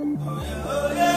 Oh yeah.